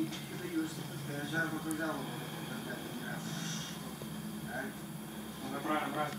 Iedere jurist zuiver vanzelf. Ja. Maar dat praat